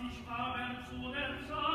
sich waren zu der Zeit,